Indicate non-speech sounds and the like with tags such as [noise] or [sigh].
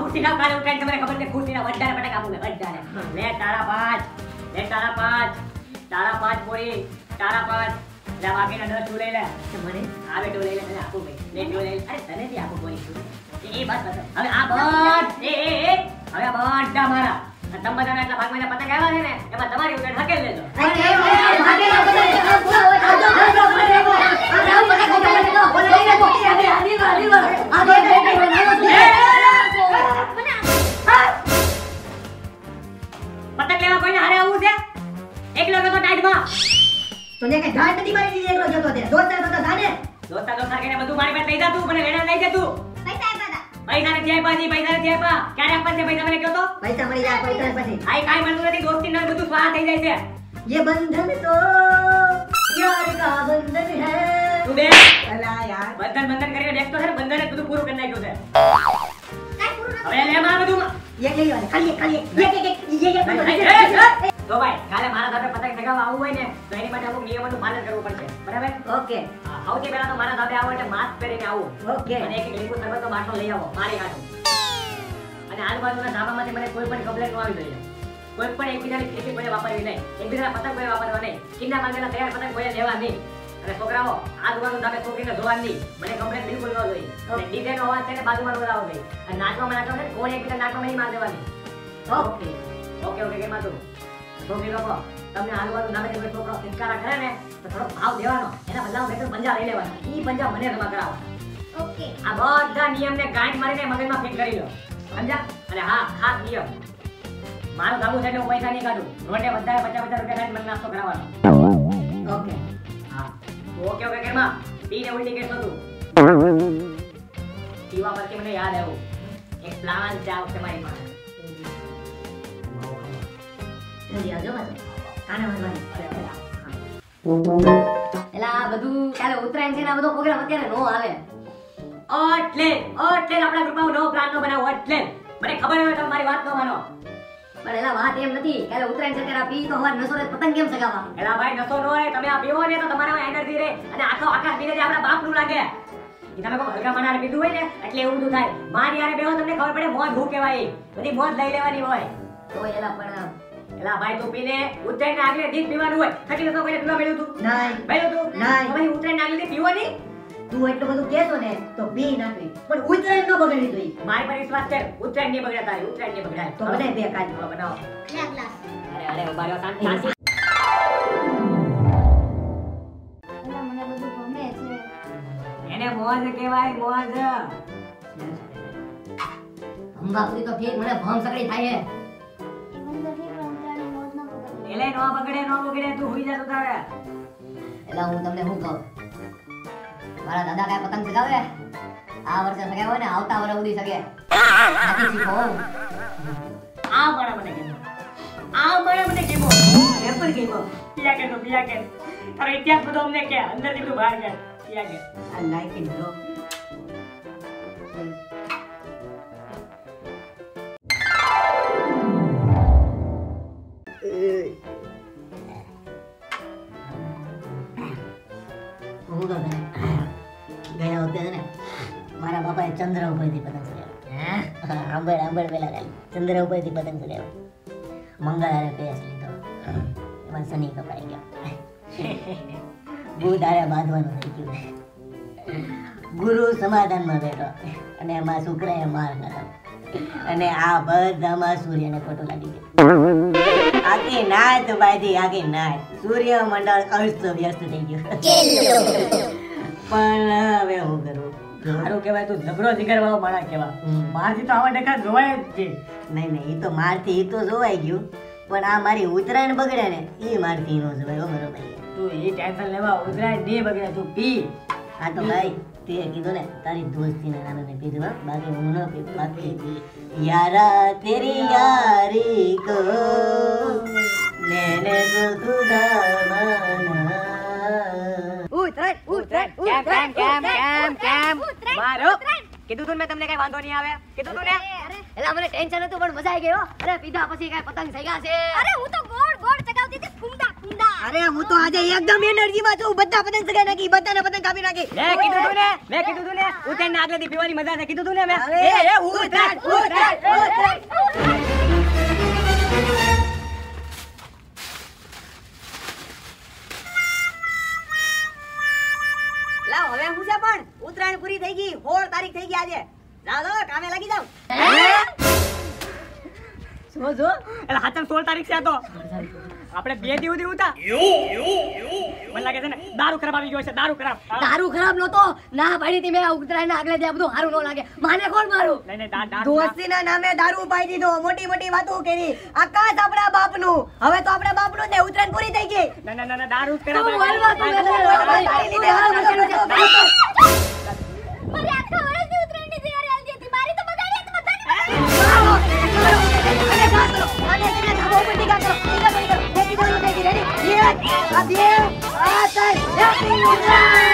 ખુરશીના કાલે ઉઠાઈને તમને ખબર છે ખુરશીના વધારે પટાકા આપું વધારે. લે તારા પાંચ. લે તારા પાંચ. તારા પાંચ પોરી તારા પાંચ. લે બાકીના દસ તું લઈ લે. મને? આ બેટો લઈ લે તને આપું ભાઈ. લે તું લઈ અરે તને બી આપું પોરી. એ એ બસ બસ હવે આ બસ એ હવે આ બધા મારા. તમે બધાના એટલા ભાગમાં જે પતંગ આવ્યા છે ને એમાં તમારી ઉકેલ હકેલ લેજો. એકલો ગયો તો ટાઈટમાં તને કઈ ગાંઠ નથી મારી દીધી એકલો જતો તે દોસ્ત હતો ગાને દોસ્તા દોસ્તા કરીને બધું મારી પાસે લઈ જા તું મને વેણા લઈ જા તું પૈસા નથી આપ્યા જી પૈસા નથી આપ્યા ક્યારે આપવા છે પૈસા મને કહો તો પૈસા મળી જાય પૈસા પછી આઈ કાઈ મળતું નથી દોસ્તી ના બધું સ્વાહ થઈ જાય છે ये बंधन तो यार का बंधन है તું બે अला यार બંધન બંધન કરીને બેસતો છે ને બંધન જ બધું પૂરું કરી નાખ્યું છે હવે લે માર બધું ये नहीं वाले खाली ये, खाली ये ये ये ये એ, ये એ, એ. તો ભાઈ કાલે મારા સાથે પતંગ ચગાવવા આવવું હોય ને તો એની માટે અમુક નિયમોનું પાલન કરવું પડશે. બરાબર? ઓકે. સૌથી પહેલા તો મારા સાથે આવો એટલે માસ્ક પહેરીને આવું. ઓકે. અને એક લીંબુ સરબતનો બાટલો લઈ આવો મારી કાઢો અને આજુબાજુના ધાબામાંથી મને કોઈ પણ કમ્પ્લેન ન આવી જોઈએ. કોઈ પણ એકબીજાની ખેતી કોઈ વાપરવી નહીં. એકબીજાના પતંગ કોઈ વાપરવા નહીં. કિન્ના માંગેલા તૈયાર પતંગ કોઈ લેવા નહીં. અને છોકરાઓ આ દુકાન તમે છોકરીને જોવા નહીં. મને કમ્પ્લેન બિલકુલ ન જોઈએ. અને ડીજે નો અવાજ છે ને બાજુમાં બોલાવો નહીં. અને નાચવામાં નાચવા છે કોણ એકબીજા નાચવામાં નહીં માર દેવાની? ઓકે. ઓકે ઓકે કે માધુ છોકરી લોકો તમને આજુબાજુ નામે કોઈ છોકરો ઇનકારા કરે ને તો થોડો ભાવ દેવાનો. એના બદલામાં બે પંજા લઈ લેવાના. ઈ પંજા મને રમા કરાવો. આ બધા નિયમને ગાંઠ મારીને મગજમાં ફિટ કરી લો સમજા અને હા ખાસ નિયમ. મારું ધાબુ છે એટલે હું પૈસા નહીં કાઢું. રોડે બધા પચાસ પચાસ રૂપિયા ખાઈને મને નાસ્તો કરાવવાનો. ओके હા. ઓકે ઓકે કેમાં પીને ઉલટી કેસ હતું. [laughs] પીવા પરથી મને યાદ આવ્યું. એક પ્લાન છે આ વખતે મારી પાસે. જલ્દી આવજો પાછો કાને વાંધવાની એટલે આ બધું કાલે ઉત્તરાયણ છે. ને આ બધો પ્રોગ્રામ અત્યારે નો આવે ઓટલે ઓટલે આપણા ગ્રુપમાં નો પ્લાન નો બનાવો મને ખબર હોય તમે મારી વાત ન માનો. પણ એલા વાત એમ નથી. કાલે ઉત્તરાયણ છે ત્યારે પી તો હવાર નસો રે પતંગ કેમ સગાવા એલા ભાઈ નસો નો રે તમે આ પીવો ને તો તમારા એનર્જી રે અને આખો આખા પીને આપણા બાપનું લાગે તમે કોઈ હલકા મનાર પીધું હોય ને એટલે એવું બધું થાય. મારી યારે બેહો તમને ખબર પડે મોજ હું કહેવાય. બધી મોજ લઈ લેવાની હોય. તો એલા પણ એલા ભાઈ તું પીને ઉત્તરાયણ ના આગલે દી પીવાનું હોય. થકી નતો કોઈને પીવા મળ્યું તું? નહીં. મળ્યું તું? નહીં. ભાઈ ઉત્તરાયણ ના આગલે દી પીવો નહીં? તું એટલું બધું કહેતો ને તો પી નાખી પણ ઉત્તરાયણ નો બગડી દઈ મારી પર વિશ્વાસ છે ઉત્તરાયણ નહીં બગડ્યા તારી ઉત્તરાયણ નહીં બગડાય. તો બનાય બે કાજ બનાવો. અરે અરે ઊભા રહ્યો શાંતિ. શાંતિ એને મોજ કહેવાય મોજ અંબાપુરી તો ઠીક મને ભમ સકડી થાય છે એલે નો બગડે નો બગડે તું હોઈ જા તો તારે. એટલે હું તમને શું કહું? મારા દાદા કાય પતંગ ચગાવે? આ વર્ષે હોય ને આવતા વર્ષે ઉડી શકે આથી શીખો. આ બડા મને કેમો? આ બડા મને કેમો? Paper chemo? પિયા કે તો પિયા કે. તારો ઇતિહાસ બધો અમને કે અંદરથી બધું બહાર કે. પિયા કે. I like it, bro. હું તો ગયા વખતે ને મારા બાપાએ ચંદ્ર ઉપરથી પતંગ ચગાવ્યો આંબળ આંબળ પેલા ખાલી ચંદ્ર ઉપરથી પતંગ ચગાવ્યો મંગળવારે પેસ લીધો. એમાં શનિ કપાઈ ગયો. બુધ આરે બાંધવાનું થઈ ગયું. ગુરુ સમાધાનમાં બેઠો. અને એમાં શુક્રએ માર ખાધો. અને આ બધામાં સૂર્યને ખોટું લાગી ગયું. આખી તો બાજી આખી નાચ સૂર્ય મંડળ અસ્ત વ્યસ્ત થઈ ગયું. પણ હવે હું કરું? મારું કહેવાય તું જબરો જીગર વાળો માણસ કહેવા. મારથી તો આવા ડખા જોવાય જ છે નહીં નહીં એ તો મારથી એ તો જોવાઈ ગયું. પણ આ મારી ઉત્તરાયણ બગડે ને એ મારથી નો જોવાય. બરોબર તું એ ટેન્શન લેવા ઉત્તરાયણ ને બગડે તું પી. હા તો ભાઈ તે કીધું ને તારી દોસ્તીને નાના કીધું પીધું બાકી હું ન પી બાકી યારા તેરી યારી કેમ કેમ કેમ કેમ કેમ? મારો? કીધું તું મેં તમને કઈ વાંધો નહીં આવે. કીધું તું ને? એટલે મને ટેન્શન હતું પણ મજા આવી ગઈ અરે પીધા પછી કઈ પતંગ સગ્યા છે. અરે હું તો ગોળ ફોડ ચગાવતી હતી ફૂંદા ફૂંદા. અરે હું તો આજે એકદમ એનર્જીમાં છું. બધા પતંગ સગાઈ નાખી બધાને પતંગ કાપી નાખી. મેં કીધું તું ને મેં કીધું તું ને પીવાની મજા છે. કીધું તું ને મેં. એ, એ. લાવ હવે હું છે પણ ઉત્તરાયણ પૂરી થઈ ગઈ 16 તારીખ થઈ ગઈ આજે. જાઓ, કામે લાગી જાવ સમજો એટલે હાચમ 16 તારીખ છે આ તો. આપણે બે દી સુધી ઉતા. મને લાગે છે ને દારૂ ખરાબ આવી ગયો છે દારૂ ખરાબ. દારૂ ખરાબ નતો ના પાડી હતી મેં ઉત્તરાયણ ના આગલે દિવસે બધું સારું ન લાગે. માને કોણ મારું? નહીં નહીં દા- દોસ્તીના નામે દારૂ પાઈ દીધો. મોટી મોટી વાતો કરી. આકાશ આપણા બાપનું. હવે તો આપણા બાપનું ને ઉત્તરાયણ પૂરી થઈ ગઈ. ના ના ના ના દારૂ ખરાબ તું બોલવા તું. મારી આખા વર્ષની ઉત્તરાયણની તૈયારી હાલતી હતી. મારી તો બધાની હતી બધાની મારો. આને ઘા કરો. આને ઉપર ટીકા કરો. ટીકા કરી કરો. ફેંકી દો, ફેંકી. Ready? એક, આ બે, આ ત્રણ. Happy ઉત્તરાયણ!